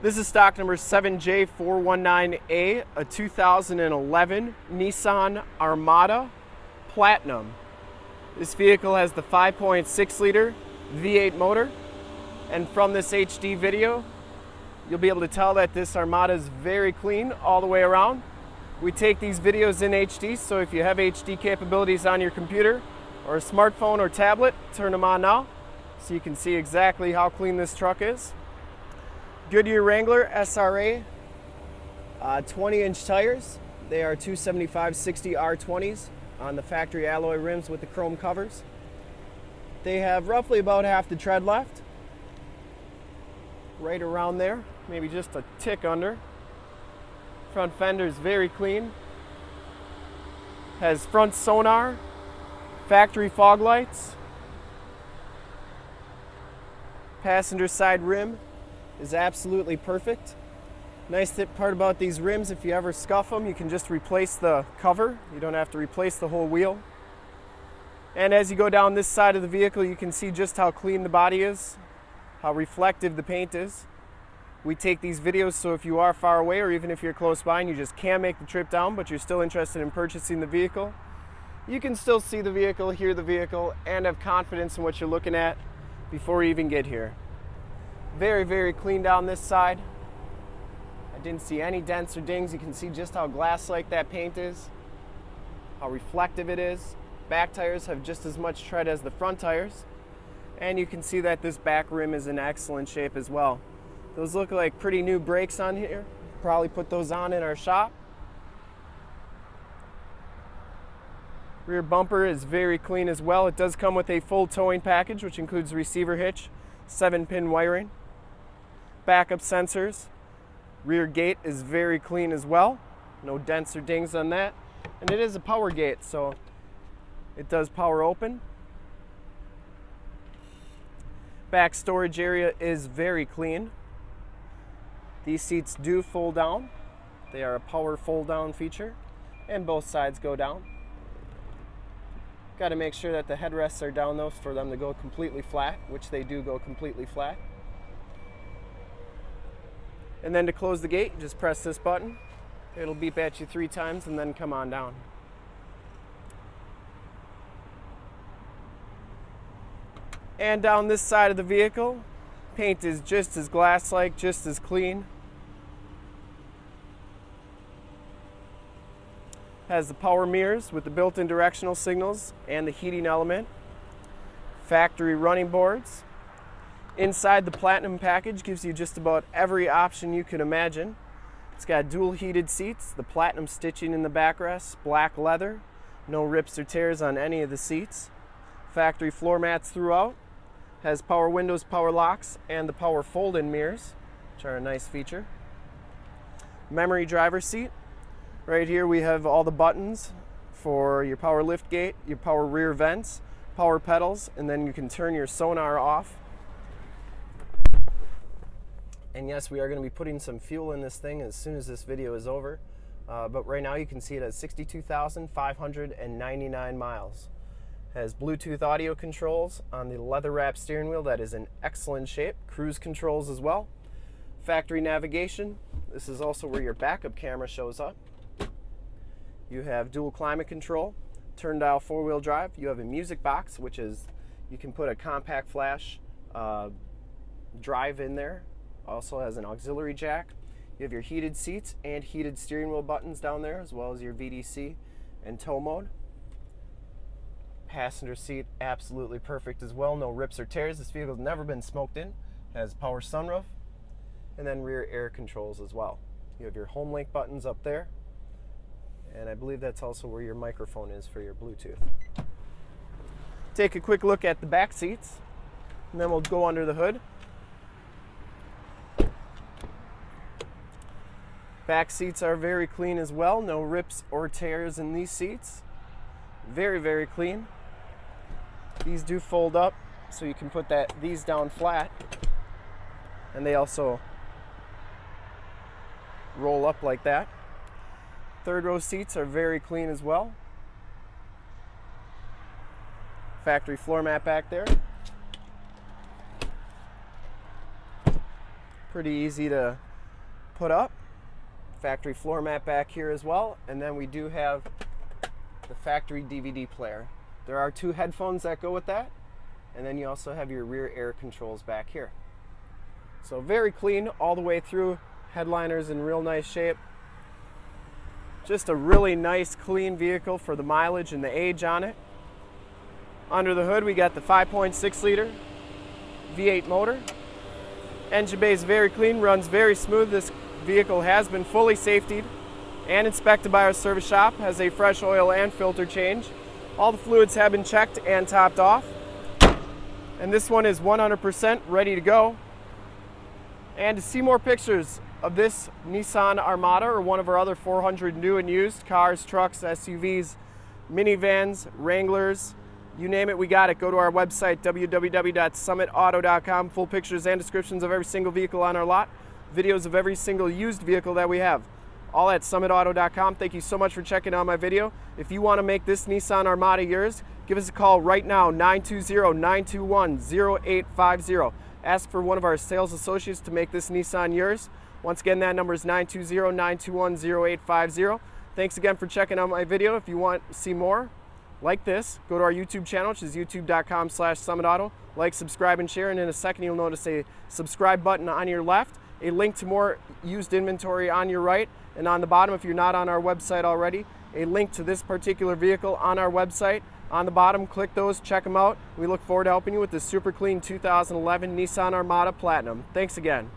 This is stock number 7J419A, a 2011 Nissan Armada Platinum. This vehicle has the 5.6 liter V8 motor, and from this HD video, you'll be able to tell that this Armada is very clean all the way around. We take these videos in HD, so if you have HD capabilities on your computer or a smartphone or tablet, turn them on now so you can see exactly how clean this truck is. Goodyear Wrangler SRA uh, 20 inch tires. They are 275 60 R20s on the factory alloy rims with the chrome covers. They have roughly about half the tread left. Right around there, maybe just a tick under. Front fender is very clean. Has front sonar, factory fog lights, passenger side rim is absolutely perfect. Nice part about these rims, if you ever scuff them, you can just replace the cover. You don't have to replace the whole wheel. And as you go down this side of the vehicle, you can see just how clean the body is, how reflective the paint is. We take these videos so if you are far away or even if you're close by and you just can't make the trip down but you're still interested in purchasing the vehicle, you can still see the vehicle, hear the vehicle, and have confidence in what you're looking at before you even get here. Very, very clean down this side. I didn't see any dents or dings. You can see just how glass-like that paint is, how reflective it is. Back tires have just as much tread as the front tires. And you can see that this back rim is in excellent shape as well. Those look like pretty new brakes on here. Probably put those on in our shop. Rear bumper is very clean as well. It does come with a full towing package, which includes receiver hitch, seven pin wiring, backup sensors. Rear gate is very clean as well. No dents or dings on that. And it is a power gate, so it does power open. Back storage area is very clean. These seats do fold down. They are a power fold down feature and both sides go down. Got to make sure that the headrests are down though for them to go completely flat, which they do go completely flat. And then to close the gate, just press this button. It'll beep at you three times and then come on down. And down this side of the vehicle, paint is just as glass-like, just as clean. Has the power mirrors with the built-in directional signals and the heating element. Factory running boards, Inside the Platinum package gives you just about every option you can imagine. It's got dual heated seats, the Platinum stitching in the backrest, black leather, no rips or tears on any of the seats. Factory floor mats throughout. Has power windows, power locks, and the power fold-in mirrors, which are a nice feature. Memory driver seat. Right here we have all the buttons for your power lift gate, your power rear vents, power pedals, and then you can turn your sonar off and yes, we are going to be putting some fuel in this thing as soon as this video is over. Uh, but right now you can see it at 62,599 miles. Has Bluetooth audio controls on the leather wrap steering wheel that is in excellent shape. Cruise controls as well. Factory navigation. This is also where your backup camera shows up. You have dual climate control, turn dial four wheel drive. You have a music box, which is you can put a compact flash uh, drive in there also has an auxiliary jack. You have your heated seats and heated steering wheel buttons down there, as well as your VDC and tow mode. Passenger seat, absolutely perfect as well. No rips or tears. This vehicle's never been smoked in. Has power sunroof, and then rear air controls as well. You have your home link buttons up there, and I believe that's also where your microphone is for your Bluetooth. Take a quick look at the back seats, and then we'll go under the hood. Back seats are very clean as well. No rips or tears in these seats. Very, very clean. These do fold up, so you can put that these down flat. And they also roll up like that. Third row seats are very clean as well. Factory floor mat back there. Pretty easy to put up. Factory floor mat back here as well. And then we do have the factory DVD player. There are two headphones that go with that. And then you also have your rear air controls back here. So very clean all the way through. Headliners in real nice shape. Just a really nice clean vehicle for the mileage and the age on it. Under the hood we got the 5.6 liter V8 motor. Engine bay is very clean, runs very smooth. This vehicle has been fully safetied and inspected by our service shop, has a fresh oil and filter change. All the fluids have been checked and topped off. And this one is 100% ready to go. And to see more pictures of this Nissan Armada or one of our other 400 new and used cars, trucks, SUVs, minivans, Wranglers, you name it, we got it. Go to our website, www.summitauto.com. Full pictures and descriptions of every single vehicle on our lot, videos of every single used vehicle that we have. All at summitauto.com. Thank you so much for checking out my video. If you want to make this Nissan Armada yours, give us a call right now, 920-921-0850. Ask for one of our sales associates to make this Nissan yours. Once again, that number is 920-921-0850. Thanks again for checking out my video. If you want to see more like this, go to our YouTube channel, which is youtube.com slash summitauto. Like, subscribe, and share. And in a second, you'll notice a subscribe button on your left, a link to more used inventory on your right, and on the bottom, if you're not on our website already, a link to this particular vehicle on our website. On the bottom, click those, check them out. We look forward to helping you with this super clean 2011 Nissan Armada Platinum. Thanks again.